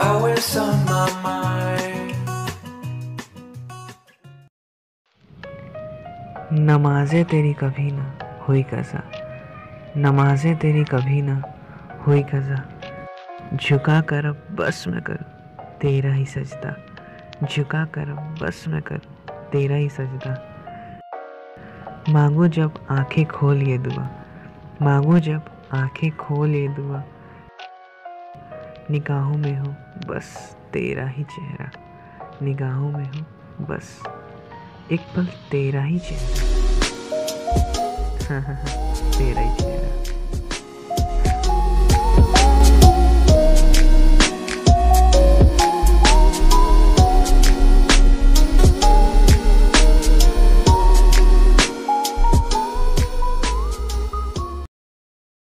always on my mind. नमाजें तेरी कभी ना हुई कज़ा नमाजें तेरी कभी ना हुई कज़ा झुका कर अब बस में कर तेरा ही सजदा। झुका कर अब बस में कर तेरा ही सजदा। मांगो जब आँखें खोल ये दुआ। मांगो जब आँखें खोल ये दुआ। निगाहों में हो, बस तेरा ही चेहरा। निगाहों में हो, बस। एक पल तेरा ही चेहरा। हाँ हाँ हाँ तेरा ही चेहरा।